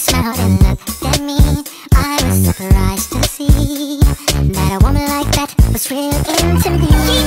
smiled and looked at me I was surprised to see That a woman like that was real into me.